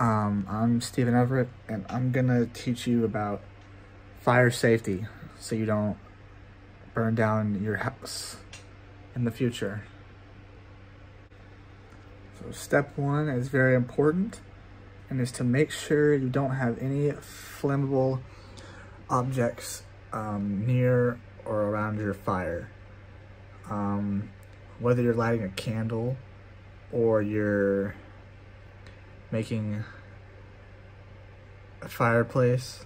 Um, I'm Stephen Everett, and I'm gonna teach you about fire safety so you don't burn down your house in the future. So step one is very important and is to make sure you don't have any flammable objects um, near or around your fire. Um, whether you're lighting a candle or you're making a fireplace,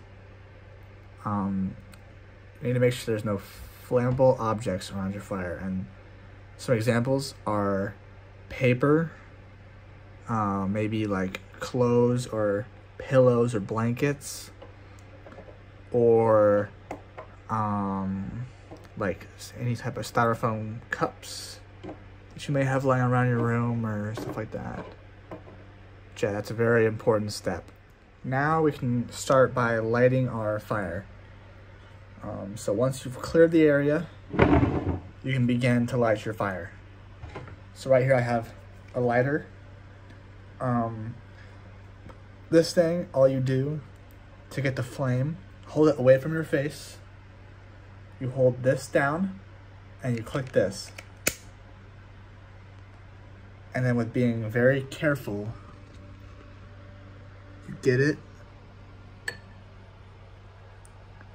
um, you need to make sure there's no flammable objects around your fire. And some examples are paper, uh, maybe like clothes or pillows or blankets, or um, like any type of styrofoam cups that you may have lying around your room or stuff like that. Yeah, that's a very important step. Now we can start by lighting our fire. Um, so once you've cleared the area, you can begin to light your fire. So right here I have a lighter. Um, this thing, all you do to get the flame, hold it away from your face. You hold this down and you click this. And then with being very careful, get it.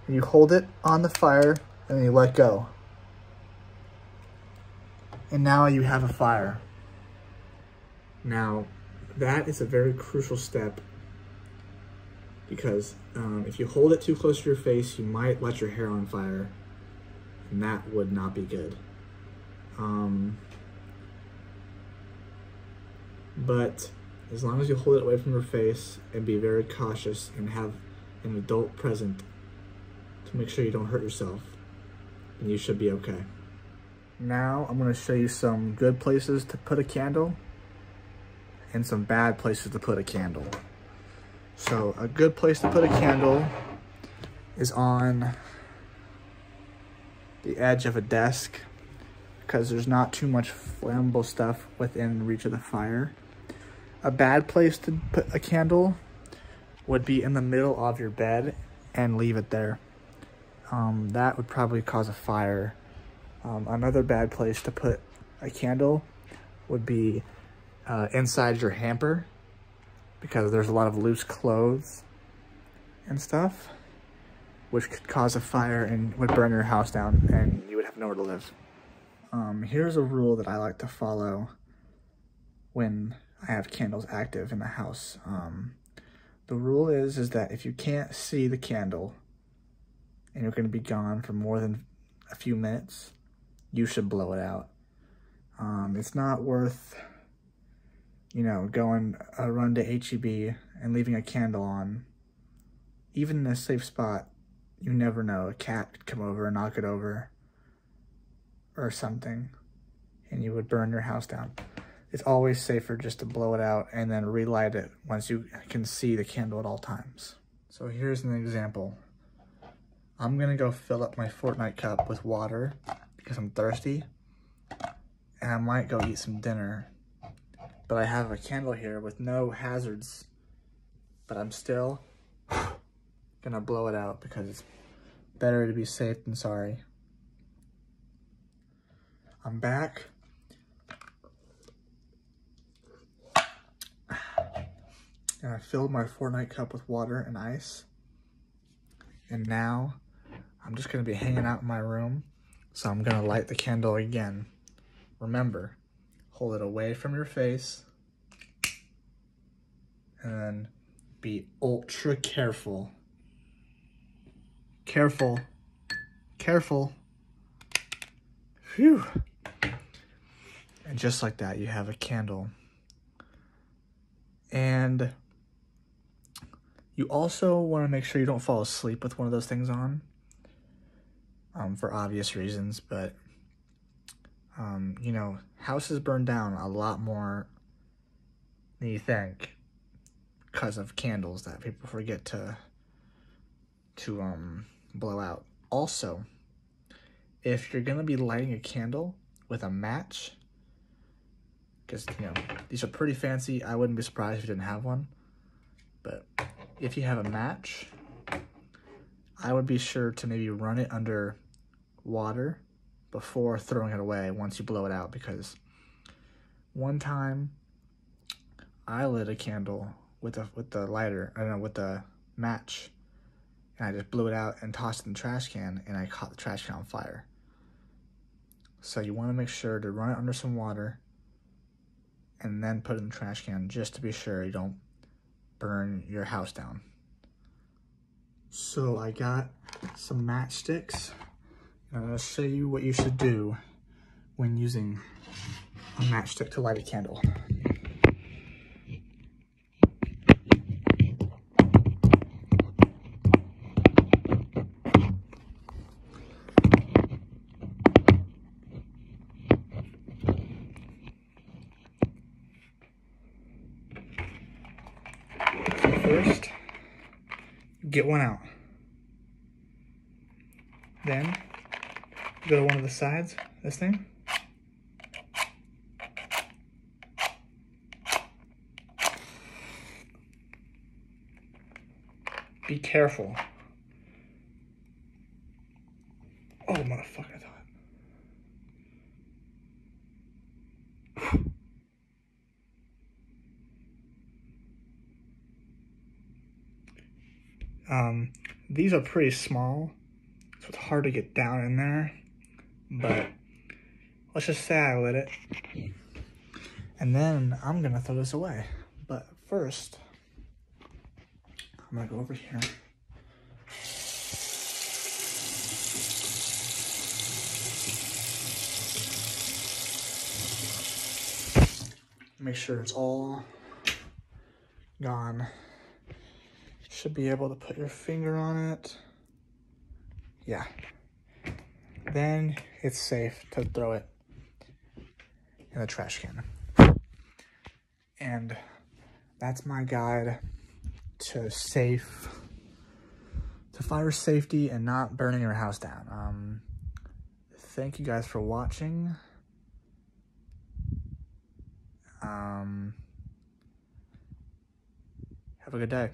And you hold it on the fire and you let go. And now you have a fire. Now, that is a very crucial step because um, if you hold it too close to your face, you might let your hair on fire, and that would not be good. Um, but as long as you hold it away from your face and be very cautious and have an adult present to make sure you don't hurt yourself, then you should be okay. Now I'm gonna show you some good places to put a candle and some bad places to put a candle. So a good place to put a candle is on the edge of a desk because there's not too much flammable stuff within reach of the fire. A bad place to put a candle would be in the middle of your bed and leave it there. Um, that would probably cause a fire. Um, another bad place to put a candle would be uh, inside your hamper because there's a lot of loose clothes and stuff, which could cause a fire and would burn your house down and you would have nowhere to live. Um, here's a rule that I like to follow when I have candles active in the house. Um, the rule is, is that if you can't see the candle and you're going to be gone for more than a few minutes, you should blow it out. Um, it's not worth you know, going a run to HEB and leaving a candle on, even in a safe spot, you never know. A cat could come over and knock it over or something, and you would burn your house down. It's always safer just to blow it out and then relight it once you can see the candle at all times. So here's an example. I'm gonna go fill up my Fortnite cup with water because I'm thirsty, and I might go eat some dinner but I have a candle here with no hazards, but I'm still gonna blow it out because it's better to be safe than sorry. I'm back. And I filled my Fortnite cup with water and ice. And now I'm just gonna be hanging out in my room. So I'm gonna light the candle again. Remember, hold it away from your face, and then be ultra careful. Careful. Careful. Phew. And just like that, you have a candle. And you also want to make sure you don't fall asleep with one of those things on. Um, for obvious reasons, but um, you know, houses burn down a lot more than you think because of candles that people forget to to um blow out. Also, if you're gonna be lighting a candle with a match, because you know these are pretty fancy, I wouldn't be surprised if you didn't have one. But if you have a match, I would be sure to maybe run it under water before throwing it away once you blow it out because one time I lit a candle with a with the lighter, I don't know, with the match and I just blew it out and tossed it in the trash can and I caught the trash can on fire. So you want to make sure to run it under some water and then put it in the trash can just to be sure you don't burn your house down. So I got some matchsticks. I'm gonna show you what you should do when using a matchstick to light a candle. First, get one out. Then, go to one of the sides, this thing. Be careful. Oh, motherfucker, Um, these are pretty small, so it's hard to get down in there, but let's just say I lit it. And then I'm gonna throw this away. But first, I'm gonna go over here. Make sure it's all gone. Should be able to put your finger on it. Yeah. Then it's safe to throw it in the trash can. And that's my guide to safe, to fire safety and not burning your house down. Um, thank you guys for watching. Um, have a good day.